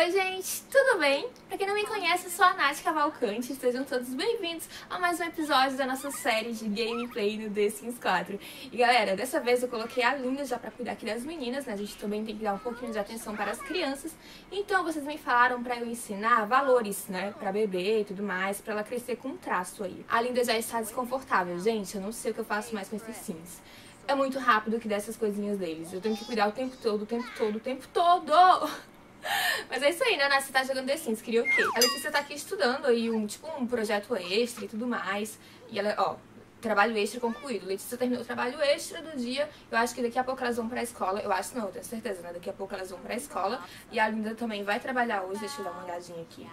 Oi, gente, tudo bem? Pra quem não me conhece, eu sou a Nath Cavalcante. Sejam todos bem-vindos a mais um episódio da nossa série de gameplay no The Sims 4. E galera, dessa vez eu coloquei a Linda já pra cuidar aqui das meninas, né? A gente também tem que dar um pouquinho de atenção para as crianças. Então vocês me falaram pra eu ensinar valores, né? Pra bebê e tudo mais, pra ela crescer com um traço aí. A Linda já está desconfortável. Gente, eu não sei o que eu faço mais com esses Sims é muito rápido que dessas coisinhas deles. Eu tenho que cuidar o tempo todo, o tempo todo, o tempo todo. Mas é isso aí, né, Nath? Você tá jogando The Sims, queria o quê? A Letícia tá aqui estudando aí um, tipo, um projeto extra e tudo mais. E ela, ó, trabalho extra concluído. Letícia terminou o trabalho extra do dia. Eu acho que daqui a pouco elas vão pra escola. Eu acho não, eu tenho certeza, né? Daqui a pouco elas vão pra escola. E a Linda também vai trabalhar hoje. Deixa eu dar uma olhadinha aqui.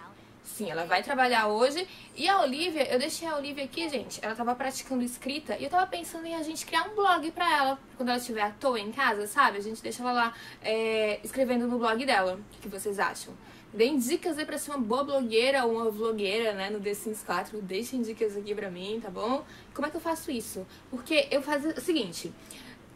Sim, ela vai trabalhar hoje. E a Olivia, eu deixei a Olivia aqui, gente. Ela tava praticando escrita e eu tava pensando em a gente criar um blog pra ela. Quando ela estiver à toa em casa, sabe? A gente deixa ela lá é, escrevendo no blog dela. O que vocês acham? Deem dicas aí pra ser uma boa blogueira ou uma vlogueira, né, no The Sims 4. Deixem dicas aqui pra mim, tá bom? Como é que eu faço isso? Porque eu faço o seguinte...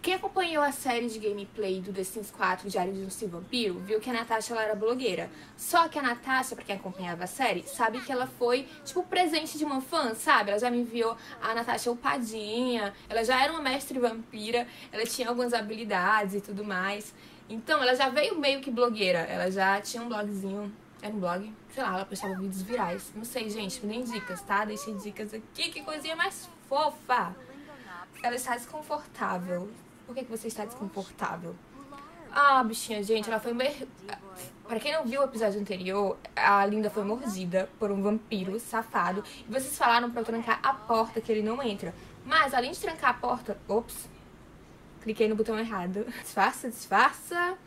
Quem acompanhou a série de gameplay do The Sims 4 Diário de um Sim Vampiro viu que a Natasha era blogueira. Só que a Natasha, pra quem acompanhava a série, sabe que ela foi, tipo, presente de uma fã, sabe? Ela já me enviou a Natasha upadinha, ela já era uma mestre vampira, ela tinha algumas habilidades e tudo mais. Então, ela já veio meio que blogueira, ela já tinha um blogzinho, era um blog, sei lá, ela postava vídeos virais. Não sei, gente, nem dicas, tá? Deixei dicas aqui, que coisinha mais fofa. Ela está desconfortável por que, que você está desconfortável? Ah, bichinha, gente, ela foi... Mer... Quem não viu o episódio anterior, a Linda foi mordida por um vampiro safado. E vocês falaram pra eu trancar a porta, que ele não entra. Mas, além de trancar a porta... Ops. Cliquei no botão errado. Disfarça, disfarça.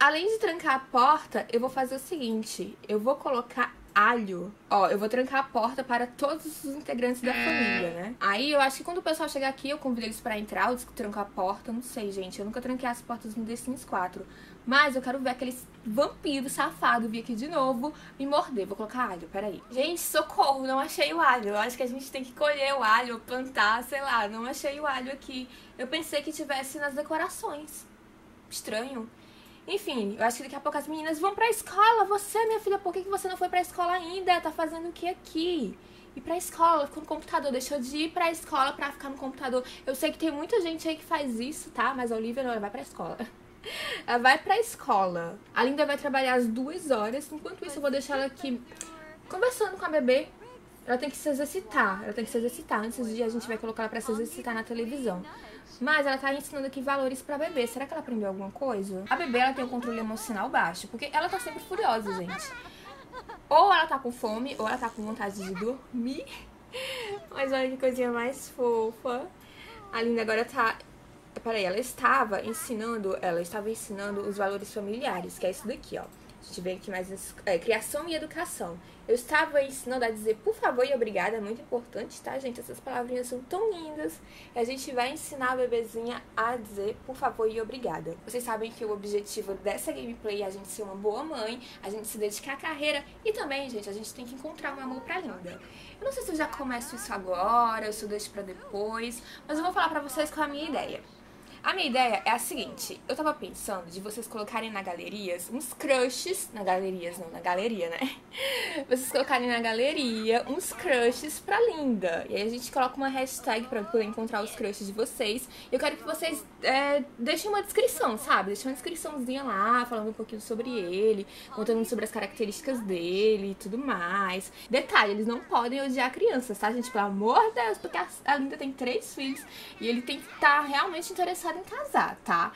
Além de trancar a porta, eu vou fazer o seguinte. Eu vou colocar alho. Ó, eu vou trancar a porta para todos os integrantes da família, né? Aí eu acho que quando o pessoal chegar aqui, eu convido eles para entrar, eu tranco a porta. Não sei, gente. Eu nunca tranquei as portas no The Sims 4. Mas eu quero ver aqueles vampiros safados vir aqui de novo me morder. Vou colocar alho, peraí. Gente, socorro, não achei o alho. Eu acho que a gente tem que colher o alho, plantar, sei lá. Não achei o alho aqui. Eu pensei que tivesse nas decorações. Estranho. Enfim, eu acho que daqui a pouco as meninas vão pra escola. Você, minha filha, por que você não foi pra escola ainda? Tá fazendo o que aqui? Ir pra escola, ficou no computador. Deixou de ir pra escola pra ficar no computador. Eu sei que tem muita gente aí que faz isso, tá? Mas a Olivia não, ela vai pra escola. Ela vai pra escola. A Linda vai trabalhar às duas horas. Enquanto isso, eu vou deixar ela aqui conversando com a bebê. Ela tem que se exercitar. Ela tem que se exercitar. Antes de a gente vai colocar ela pra se exercitar na televisão. Mas ela tá ensinando aqui valores pra bebê. Será que ela aprendeu alguma coisa? A bebê, ela tem um controle emocional baixo, porque ela tá sempre furiosa, gente. Ou ela tá com fome, ou ela tá com vontade de dormir. Mas olha que coisinha mais fofa. A Linda agora tá... Peraí, ela estava ensinando... Ela estava ensinando os valores familiares, que é isso daqui, ó. A gente vê aqui mais é, criação e educação. Eu estava ensinando a dizer por favor e obrigada, é muito importante, tá, gente? Essas palavrinhas são tão lindas. E a gente vai ensinar a bebezinha a dizer por favor e obrigada. Vocês sabem que o objetivo dessa gameplay é a gente ser uma boa mãe, a gente se dedicar à carreira e também, gente, a gente tem que encontrar um amor pra linda. Eu não sei se eu já começo isso agora, ou se eu deixo pra depois, mas eu vou falar pra vocês qual é a minha ideia. A minha ideia é a seguinte, eu tava pensando de vocês colocarem na galerias uns crushes, na galerias não, na galeria, né? Vocês colocarem na galeria uns crushes pra Linda. E aí a gente coloca uma hashtag pra poder encontrar os crushes de vocês. Eu quero que vocês é, deixem uma descrição, sabe? Deixem uma descriçãozinha lá, falando um pouquinho sobre ele, contando sobre as características dele e tudo mais. Detalhe, eles não podem odiar crianças, tá, gente? Pelo amor de Deus, porque a Linda tem três filhos e ele tem que estar tá realmente interessado em casar, tá?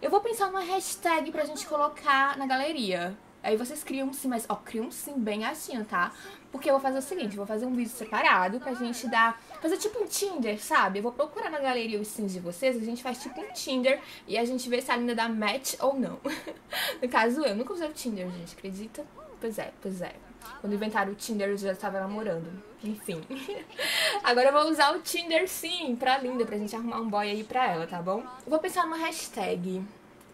Eu vou pensar numa hashtag pra gente colocar na galeria. Aí vocês criam sim, mas ó, criam sim bem assim, tá? Porque eu vou fazer o seguinte, vou fazer um vídeo separado pra gente dar... Fazer tipo um Tinder, sabe? Eu vou procurar na galeria os sims de vocês, a gente faz tipo um Tinder e a gente vê se a Linda dá match ou não. no caso, eu nunca usei o Tinder, gente, acredita? Pois é, pois é. Quando inventaram o Tinder, eu já estava namorando. Enfim. Agora eu vou usar o Tinder sim, pra Linda, pra gente arrumar um boy aí pra ela, tá bom? Vou pensar numa hashtag.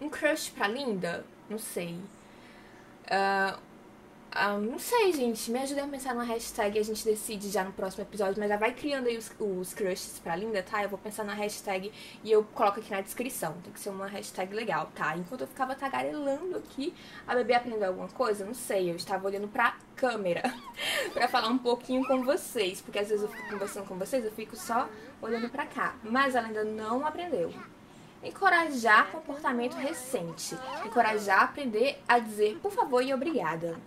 Um crush pra Linda? Não sei. Uh, Ah, não sei, gente. Me ajudem a pensar numa hashtag e a gente decide já no próximo episódio. Mas já vai criando aí os, os crushes pra Linda, tá? Eu vou pensar na hashtag e eu coloco aqui na descrição. Tem que ser uma hashtag legal, tá? Enquanto eu ficava tagarelando aqui, a bebê aprendeu alguma coisa? Não sei. Eu estava olhando pra câmera pra falar um pouquinho com vocês. Porque às vezes eu fico conversando com vocês, eu fico só olhando pra cá. Mas ela ainda não aprendeu. Encorajar comportamento recente. Encorajar aprender a dizer por favor e obrigada.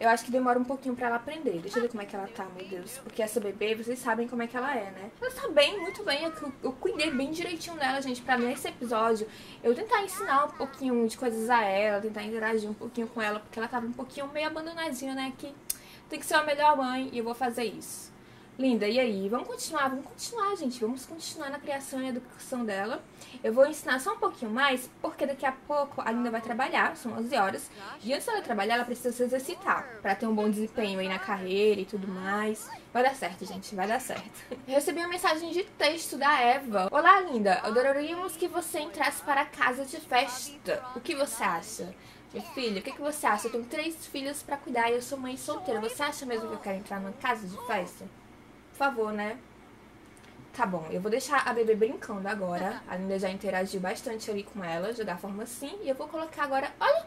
Eu acho que demora um pouquinho pra ela aprender. Deixa eu ver como é que ela tá, meu Deus. Porque essa bebê, vocês sabem como é que ela é, né? Ela tá bem, muito bem. Eu, eu cuidei bem direitinho dela, gente. Pra nesse episódio, eu tentar ensinar um pouquinho de coisas a ela, tentar interagir um pouquinho com ela, porque ela tava um pouquinho meio abandonadinha, né? Que tem que ser uma melhor mãe e eu vou fazer isso. Linda, e aí? Vamos continuar, vamos continuar, gente. Vamos continuar na criação e educação dela. Eu vou ensinar só um pouquinho mais, porque daqui a pouco a Linda vai trabalhar, são 11 horas. E antes dela trabalhar, ela precisa se exercitar, para ter um bom desempenho aí na carreira e tudo mais. Vai dar certo, gente, vai dar certo. Eu recebi uma mensagem de texto da Eva. Olá, Linda. Adoraríamos que você entrasse para a casa de festa. O que você acha? Minha filha, o que, que você acha? Eu tenho três filhos para cuidar e eu sou mãe solteira. Você acha mesmo que eu quero entrar numa casa de festa? Por favor, né? Tá bom, eu vou deixar a bebê brincando agora. A Linda já interagiu bastante ali com ela, jogar a forma assim. E eu vou colocar agora... Olha!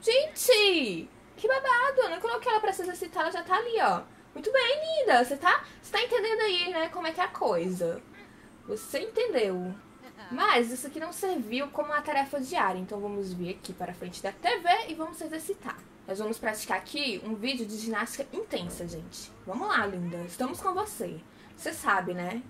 Gente! Que babado! Eu não coloquei ela pra se exercitar, ela já tá ali, ó. Muito bem, Linda! Você tá, você tá entendendo aí, né, como é que é a coisa. Você entendeu. Mas isso aqui não serviu como uma tarefa diária, então vamos vir aqui para frente da TV e vamos exercitar. Nós vamos praticar aqui um vídeo de ginástica intensa, gente. Vamos lá, linda. Estamos com você. Você sabe, né?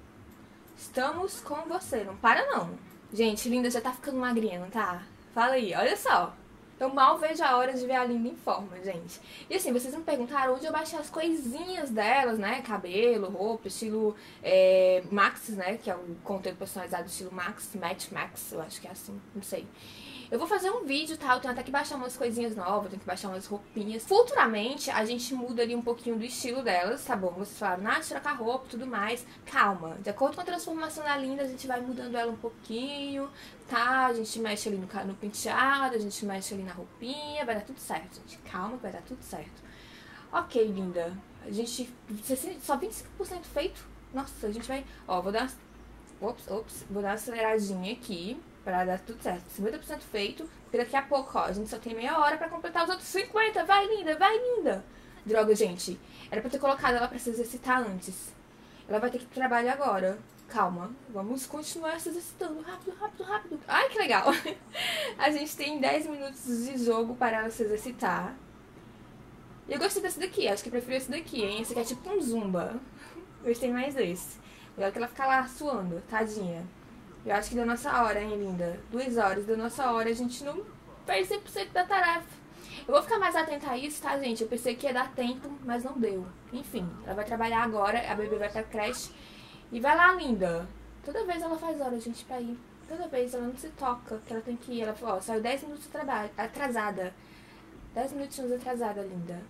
Estamos com você. Não para, não. Gente, linda já tá ficando magrinha, não tá? Fala aí, olha só. Eu mal vejo a hora de ver a Linda em forma, gente. E assim, vocês me perguntaram onde eu baixei as coisinhas delas, né? Cabelo, roupa, estilo é, Max, né? Que é o conteúdo personalizado estilo Max, Match Max, eu acho que é assim, não sei. Eu vou fazer um vídeo, tá? Eu tenho até que baixar umas coisinhas novas, tenho que baixar umas roupinhas. Futuramente, a gente muda ali um pouquinho do estilo delas, tá bom? Vocês falaram, Nath, trocar roupa e tudo mais. Calma. De acordo com a transformação da Linda, a gente vai mudando ela um pouquinho, tá? A gente mexe ali no, no penteado, a gente mexe ali na roupinha. Vai dar tudo certo, gente. Calma, vai dar tudo certo. Ok, linda. A gente... Só 25% feito. Nossa, a gente vai... Ó, vou dar... Ops, ops. Vou dar uma aceleradinha aqui Pra dar tudo certo. 50% feito. Daqui a pouco, ó, a gente só tem meia hora pra completar os outros 50. Vai, linda, vai, linda. Droga, gente. Era pra ter colocado ela pra se exercitar antes. Ela vai ter que trabalhar agora. Calma, vamos continuar se exercitando. Rápido, rápido, rápido. Ai, que legal. a gente tem 10 minutos de jogo para ela se exercitar. Eu gostei desse daqui. Acho que eu prefiro esse daqui, hein? Esse aqui é tipo um zumba. Gostei mais desse. Melhor que ela ficar lá suando, tadinha. Eu acho que deu nossa hora, hein, linda? Duas horas, deu nossa hora. A gente não fez 100% da tarefa. Eu vou ficar mais atenta a isso, tá, gente? Eu pensei que ia dar tempo, mas não deu. Enfim, ela vai trabalhar agora, a bebê vai pra creche. E vai lá, linda. Toda vez ela faz hora, gente, pra ir. Toda vez ela não se toca, que ela tem que ir. Ela ó, saiu 10 minutos atrasada. 10 minutinhos atrasada, linda.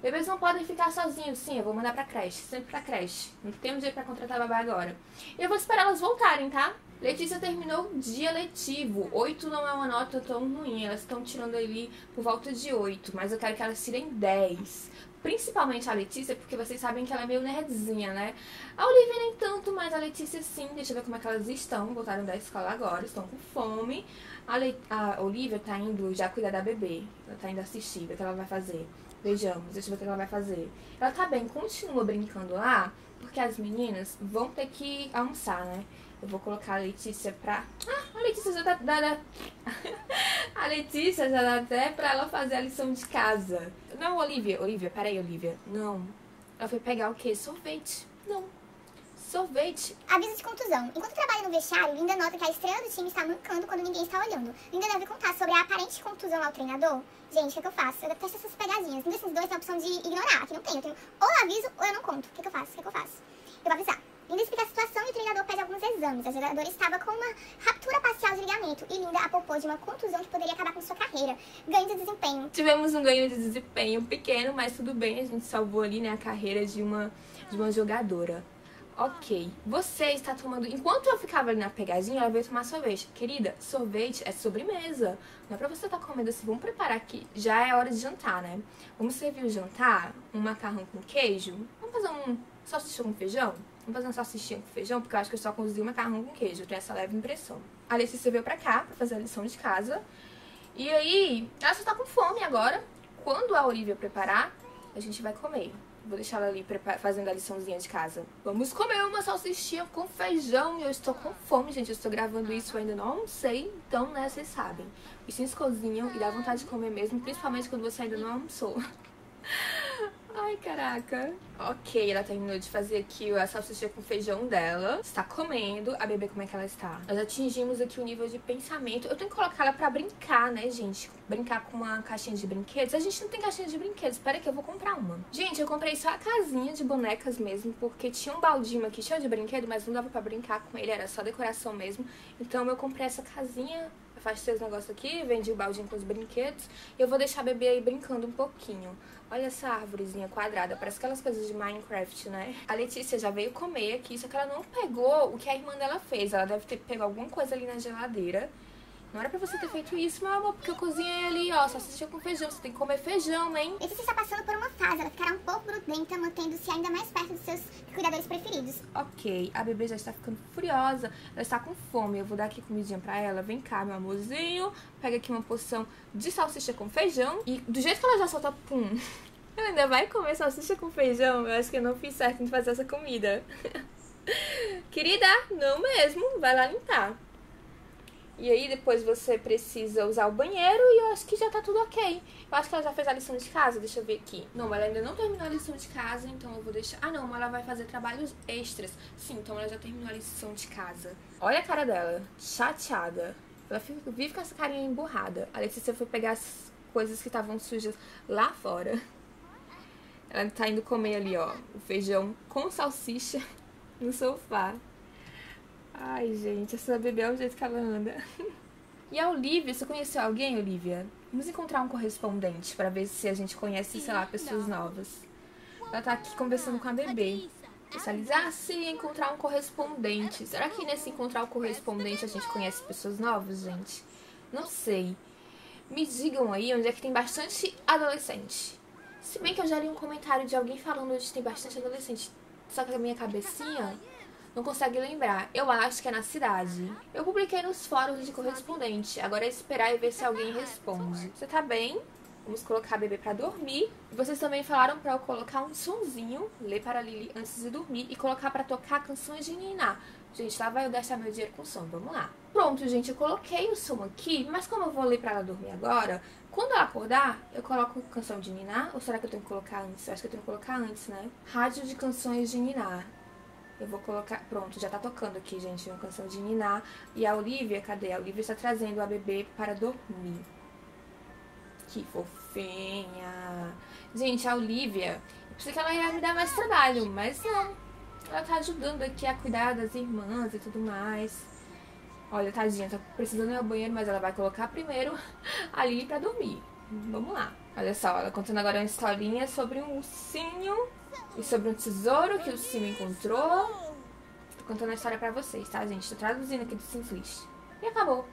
Bebês não podem ficar sozinhos, sim, eu vou mandar pra creche, sempre pra creche. Não tem um dia pra contratar babá agora. E eu vou esperar elas voltarem, tá? Letícia terminou dia letivo. 8 não é uma nota tão ruim. Elas estão tirando ali por volta de 8. Mas eu quero que elas tirem 10. Principalmente a Letícia, porque vocês sabem que ela é meio nerdzinha, né? A Olivia nem tanto, mas a Letícia sim. Deixa eu ver como é que elas estão. Voltaram da escola agora, estão com fome. A, Le... a Olivia tá indo já cuidar da bebê. Ela tá indo assistir, o que ela vai fazer. Vejamos, deixa eu ver o que ela vai fazer. Ela tá bem, continua brincando lá, porque as meninas vão ter que almoçar, né? Eu vou colocar a Letícia pra... Ah, a Letícia já dá... a Letícia já dá até pra ela fazer a lição de casa. Não, Olivia. Olivia, peraí, Olivia. Não. Ela foi pegar o quê? Sorvete. Não. Sorvete. Aviso de contusão. Enquanto trabalha no vestiário, Linda nota que a estrela do time está mancando quando ninguém está olhando. Linda deve contar sobre a aparente contusão ao treinador. Gente, o que, é que eu faço? Eu detesto essas pegadinhas. Um desses dois tem a opção de ignorar, que não tem. Eu tenho ou eu aviso ou eu não conto. O que, é que eu faço? O que, é que eu faço? Eu vou avisar. Linda explica a situação e o treinador pede alguns exames. A jogadora estava com uma ruptura parcial de ligamento e Linda a poupou de uma contusão que poderia acabar com sua carreira. Ganho de desempenho. Tivemos um ganho de desempenho pequeno, mas tudo bem, a gente salvou ali né, a carreira de uma, de uma jogadora. Ok, você está tomando. Enquanto eu ficava ali na pegadinha, ela veio tomar sorvete. Querida, sorvete é sobremesa. Não é pra você estar tá comendo assim. Vamos preparar aqui. Já é hora de jantar, né? Vamos servir o jantar, um macarrão com queijo. Vamos fazer um salsicha com feijão? Vamos fazer um salsichinha com feijão, porque eu acho que eu só cozinho macarrão com queijo. Eu tenho essa leve impressão. A Letícia veio pra cá pra fazer a lição de casa. E aí, ela só tá com fome agora. Quando a Olivia preparar, a gente vai comer. Vou deixar ela ali fazendo a liçãozinha de casa. Vamos comer uma salsichinha com feijão. Eu estou com fome, gente. Eu estou gravando isso, ainda não sei. Então, né, vocês sabem. Os sims cozinham e dá vontade de comer mesmo. Principalmente quando você ainda não almoçou. Ai, caraca. Ok, ela terminou de fazer aqui a salsicha com feijão dela. Está comendo. A bebê, como é que ela está? Nós atingimos aqui o nível de pensamento. Eu tenho que colocar ela pra brincar, né, gente? Brincar com uma caixinha de brinquedos. A gente não tem caixinha de brinquedos. Espera que eu vou comprar uma. Gente, eu comprei só a casinha de bonecas mesmo, porque tinha um baldinho aqui cheio de brinquedo, mas não dava pra brincar com ele. Era só decoração mesmo. Então eu comprei essa casinha faz seus negócios aqui, vendi o baldinho com os brinquedos. E eu vou deixar a bebê aí brincando um pouquinho. Olha essa árvorezinha quadrada, parece aquelas coisas de Minecraft, né? A Letícia já veio comer aqui, só que ela não pegou o que a irmã dela fez. Ela deve ter pegado alguma coisa ali na geladeira. Não era pra você ter feito isso, meu amor, porque eu cozinhei ali, ó, só assistia com feijão. Você tem que comer feijão, hein? Letícia está passando por uma fase, ela ficará um pouco grudenta, mantendo-se ainda mais perto dos seus cuidadores preferidos. Ok, a bebê já está ficando furiosa, ela está com fome. Eu vou dar aqui comidinha pra ela. Vem cá, meu amorzinho. Pega aqui uma porção de salsicha com feijão. E do jeito que ela já solta, pum, ela ainda vai comer salsicha com feijão? Eu acho que eu não fiz certo em fazer essa comida. Querida, não mesmo. Vai lá limpar. E aí depois você precisa usar o banheiro e eu acho que já tá tudo ok. Eu acho que ela já fez a lição de casa, deixa eu ver aqui. Não, ela ainda não terminou a lição de casa, então eu vou deixar... Ah, não, mas ela vai fazer trabalhos extras. Sim, então ela já terminou a lição de casa. Olha a cara dela, chateada. Ela fica, vive com essa carinha emburrada. A Letícia foi pegar as coisas que estavam sujas lá fora. Ela tá indo comer ali, ó, o feijão com salsicha no sofá. Ai, gente, essa bebê é o jeito que ela anda. E a Olivia, você conheceu alguém, Olivia? Vamos encontrar um correspondente para ver se a gente conhece, sei lá, pessoas novas. Ela tá aqui conversando com a bebê. Socializar se encontrar um correspondente. Será que nesse encontrar o um correspondente a gente conhece pessoas novas, gente? Não sei. Me digam aí onde é que tem bastante adolescente. Se bem que eu já li um comentário de alguém falando onde tem bastante adolescente. Só que a minha cabecinha não consegue lembrar. Eu acho que é na cidade. Eu publiquei nos fóruns de correspondente. Agora é esperar e ver se alguém responde. Você tá bem? Vamos colocar a bebê pra dormir. Vocês também falaram pra eu colocar um sonzinho, ler para Lili antes de dormir e colocar pra tocar canções de Niná. Gente, lá vai eu gastar meu dinheiro com som. Vamos lá. Pronto, gente, eu coloquei o som aqui, mas como eu vou ler pra ela dormir agora, quando ela acordar, eu coloco canção de Niná. Ou será que eu tenho que colocar antes? Eu acho que eu tenho que colocar antes, né? Rádio de canções de Niná. Eu vou colocar. Pronto, já tá tocando aqui, gente, uma canção de Niná. E a Olivia, cadê? A Olivia está trazendo a bebê para dormir. Que fofinha. Gente, a Olivia. Eu pensei que ela ia me dar mais trabalho, mas não. Ela tá ajudando aqui a cuidar das irmãs e tudo mais. Olha, tadinha, tá precisando ir ao banheiro, mas ela vai colocar primeiro a Lili pra dormir. Vamos lá. Olha só, ela contando agora uma historinha sobre um ursinho e sobre um tesouro que o ursinho encontrou. Tô contando a história pra vocês, tá, gente? Tô traduzindo aqui do Simplish. E acabou.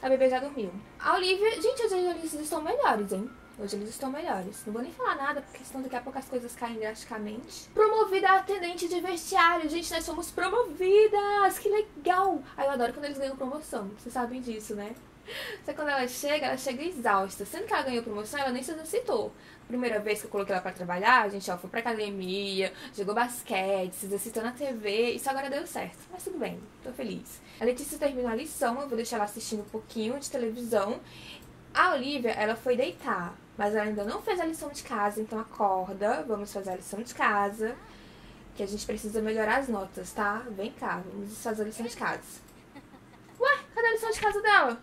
A bebê já dormiu. A Olivia... Gente, hoje eles estão melhores, hein? Hoje eles estão melhores. Não vou nem falar nada, porque senão daqui a pouco as coisas caem drasticamente. Promovida a atendente de vestiário. Gente, nós somos promovidas! Que legal! Ai, eu adoro quando eles ganham promoção. Vocês sabem disso, né? Só que quando ela chega, ela chega exausta. Sendo que ela ganhou promoção, ela nem se exercitou. Primeira vez que eu coloquei ela pra trabalhar, a gente ó, foi pra academia, jogou basquete, se exercitou na TV, isso agora deu certo. Mas tudo bem, tô feliz. A Letícia terminou a lição, eu vou deixar ela assistindo um pouquinho de televisão. A Olivia, ela foi deitar, mas ela ainda não fez a lição de casa, então acorda, vamos fazer a lição de casa, que a gente precisa melhorar as notas, tá? Vem cá, vamos fazer a lição de casa. Ué, cadê a lição de casa dela?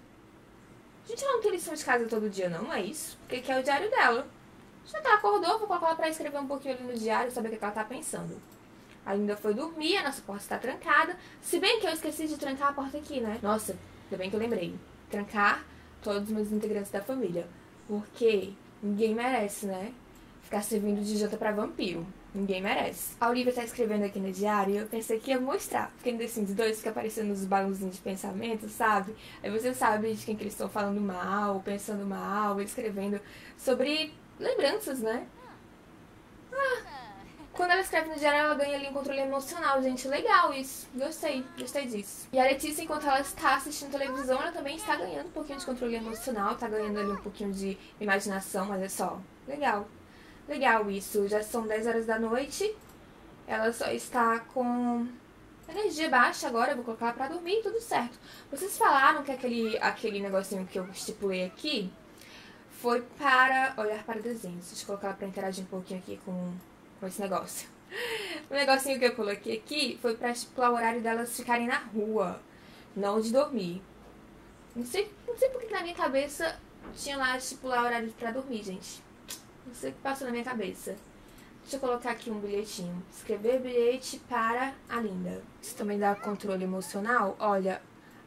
Gente, ela não tem lição de casa todo dia, não, é isso? Porque aqui é o diário dela. Já que ela acordou, vou colocar ela pra escrever um pouquinho ali no diário, saber o que ela tá pensando. A Linda foi dormir, a nossa porta está trancada. Se bem que eu esqueci de trancar a porta aqui, né? Nossa, ainda bem que eu lembrei. Trancar todos os meus integrantes da família. Porque ninguém merece, né? Ficar servindo de janta pra vampiro. Ninguém merece. A Olivia tá escrevendo aqui no diário e eu pensei que ia mostrar. Porque no The Sims 2 fica aparecendo os balãozinhos de pensamento, sabe? Aí você sabe de quem que eles estão falando mal, pensando mal, escrevendo sobre lembranças, né? Ah, quando ela escreve no diário, ela ganha ali um controle emocional, gente. Legal isso. Gostei, gostei disso. E a Letícia, enquanto ela está assistindo televisão, ela também está ganhando um pouquinho de controle emocional, tá ganhando ali um pouquinho de imaginação, olha só. Legal. Legal isso. Já são 10 horas da noite. Ela só está com energia baixa agora, vou colocar ela pra dormir tudo certo. Vocês falaram que aquele, aquele negocinho que eu estipulei aqui foi para olhar para desenhos. Deixa eu colocar ela pra interagir um pouquinho aqui com com esse negócio. O negocinho que eu coloquei aqui foi pra estipular o horário delas ficarem na rua, não de dormir. Não sei, não sei porque na minha cabeça tinha lá estipular o horário pra dormir, gente. Não sei o que passou na minha cabeça. Deixa eu colocar aqui um bilhetinho. Escrever bilhete para a Linda. Isso também dá controle emocional. Olha,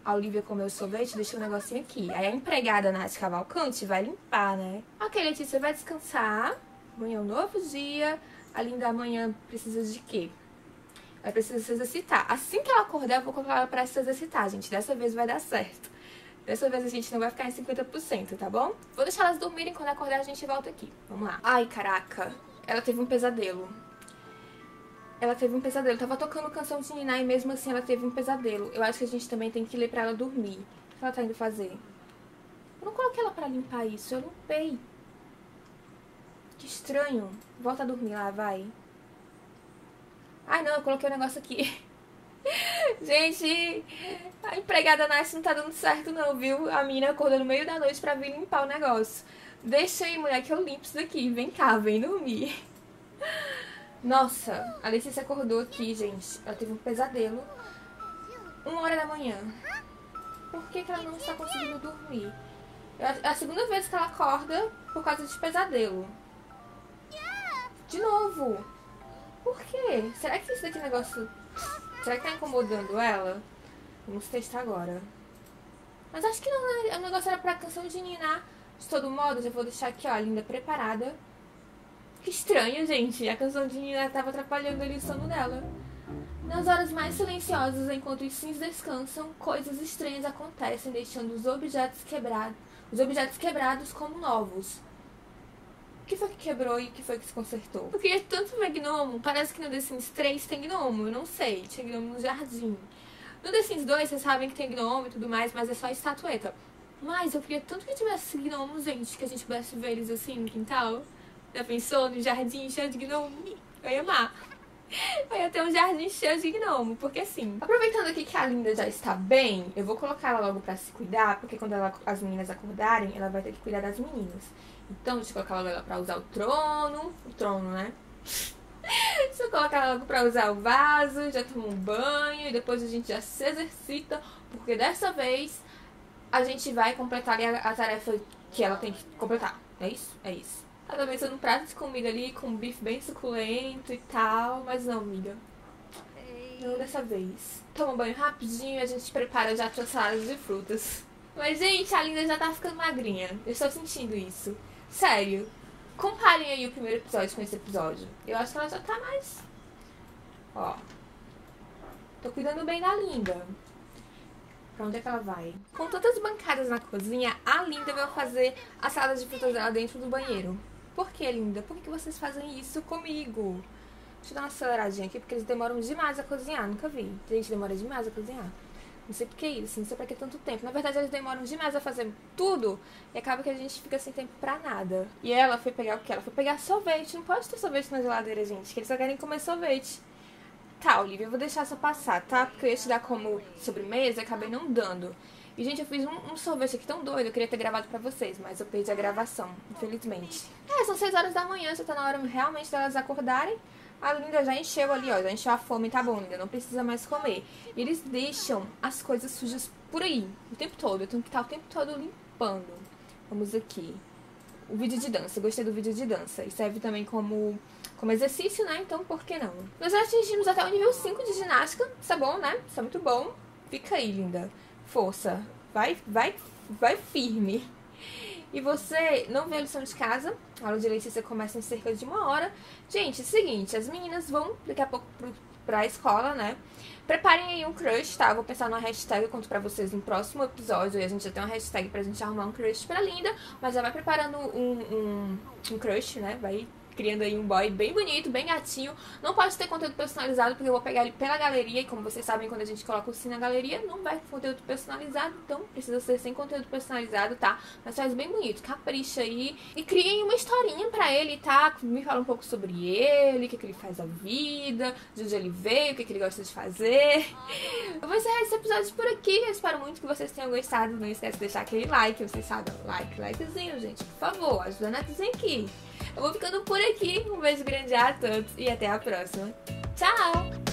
a Olivia comeu sorvete, deixa um negocinho aqui. Aí a empregada Nath Cavalcante vai limpar, né? Ok, Letícia, vai descansar. Amanhã é um novo dia. A Linda amanhã precisa de quê? Ela precisa se exercitar. Assim que ela acordar, eu vou colocar ela pra se exercitar, gente. Dessa vez vai dar certo. Dessa vez a gente não vai ficar em 50%, tá bom? Vou deixar elas dormirem, quando acordar a gente volta aqui. Vamos lá. Ai, caraca. Ela teve um pesadelo. Ela teve um pesadelo. Tava tocando canção de Niná e mesmo assim ela teve um pesadelo. Eu acho que a gente também tem que ler pra ela dormir. O que ela tá indo fazer? Eu não coloquei ela pra limpar isso, eu limpei. Que estranho. Volta a dormir lá, vai. Ai, não, eu coloquei o um negócio aqui. Gente, a empregada Nath não tá dando certo não, viu? A mina acordou no meio da noite pra vir limpar o negócio. Deixa aí, mulher, que eu limpo isso daqui. Vem cá, vem dormir. Nossa, a Letícia acordou aqui, gente. Ela teve um pesadelo. Uma hora da manhã. Por que, que ela não está conseguindo dormir? É a segunda vez que ela acorda por causa de pesadelo. De novo. Por quê? Será que esse daqui negócio... Será que tá incomodando ela? Vamos testar agora. Mas acho que não, né? O negócio era pra canção de Nina. De todo modo, já vou deixar aqui, ó, linda preparada. Que estranho, gente. A canção de Nina tava atrapalhando ali o sono dela. Nas horas mais silenciosas, enquanto os sims descansam, coisas estranhas acontecem, deixando os objetos quebrados, os objetos quebrados como novos. O que foi que quebrou e o que foi que se consertou? Eu queria tanto ver gnomo. Parece que no The Sims 3 tem gnomo. Eu não sei. Tinha gnomo no jardim. No The Sims 2, vocês sabem que tem gnomo e tudo mais, mas é só estatueta. Mas eu queria tanto que tivesse gnomos, gente, que a gente pudesse ver eles assim no quintal. Já pensou no jardim cheio de gnomo? Eu ia amar. Ia ter um jardim cheio de gnomo, porque assim, aproveitando aqui que a Linda já está bem, eu vou colocar ela logo pra se cuidar, porque quando ela, as meninas acordarem, ela vai ter que cuidar das meninas. Então, deixa eu colocar logo ela pra usar o trono. O trono, né? deixa eu colocar ela logo pra usar o vaso. Já toma um banho. E depois a gente já se exercita. Porque dessa vez a gente vai completar a tarefa que ela tem que completar. É isso? É isso. Tá pensando um prato de comida ali com um bife bem suculento e tal. Mas não, amiga. Não dessa vez. Toma um banho rapidinho e a gente prepara já as saladas de frutas. Mas, gente, a Linda já tá ficando magrinha. Eu estou sentindo isso. Sério, comparem aí o primeiro episódio com esse episódio. Eu acho que ela já tá mais. Ó. Tô cuidando bem da Linda. Pra onde é que ela vai? Com tantas bancadas na cozinha, a Linda vai fazer a salada de frutas dela dentro do banheiro. Por que, Linda? Por que vocês fazem isso comigo? Deixa eu dar uma aceleradinha aqui, porque eles demoram demais a cozinhar. Nunca vi. Gente, demora demais a cozinhar. Não sei por que isso, não sei pra que tanto tempo. Na verdade, eles demoram demais a fazer tudo e acaba que a gente fica sem tempo pra nada. E ela foi pegar o que? Ela foi pegar sorvete. Não pode ter sorvete na geladeira, gente, que eles só querem comer sorvete. Tá, Olivia, eu vou deixar essa passar, tá? Porque eu ia te dar como sobremesa e acabei não dando. E, gente, eu fiz um, um, sorvete aqui tão doido, eu queria ter gravado pra vocês, mas eu perdi a gravação, infelizmente. É, são 6 horas da manhã, já tá na hora realmente delas acordarem. A Linda já encheu ali, ó. Já encheu a fome, tá bom, Linda. Não precisa mais comer. E eles deixam as coisas sujas por aí, o tempo todo. Eu tenho que estar o tempo todo limpando. Vamos aqui. O vídeo de dança. Eu gostei do vídeo de dança. E serve também como, como exercício, né? Então, por que não? Nós já atingimos até o nível 5 de ginástica. Isso é bom, né? Isso é muito bom. Fica aí, linda. Força. Vai, vai, vai firme. e você não vê a lição de casa, a aula de Letícia começa em cerca de uma hora. Gente, é o seguinte, as meninas vão daqui a pouco pro, pra escola, né? Preparem aí um crush, tá? Vou pensar numa hashtag, eu conto pra vocês no próximo episódio. E a gente já tem uma hashtag pra gente arrumar um crush pra Linda. Mas já vai preparando um, um, um crush, né? Vai criando aí um boy bem bonito, bem gatinho. Não pode ter conteúdo personalizado, porque eu vou pegar ele pela galeria. E como vocês sabem, quando a gente coloca o sim na galeria, não vai ter conteúdo personalizado. Então precisa ser sem conteúdo personalizado, tá? Mas faz bem bonito, capricha aí. E criem uma historinha pra ele, tá? Me fala um pouco sobre ele, o que, que ele faz da vida, de onde ele veio, o que, que ele gosta de fazer. Eu vou encerrar esse episódio por aqui. Eu espero muito que vocês tenham gostado. Não esquece de deixar aquele like, vocês sabem. Like, likezinho, gente. Por favor, ajuda a aqui. Eu vou ficando por aqui. Um beijo grande a todos e até a próxima. Tchau!